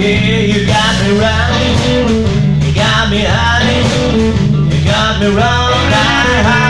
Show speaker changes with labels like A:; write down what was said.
A: Yeah, you got me running, you got me hiding, you got me wrong,
B: right,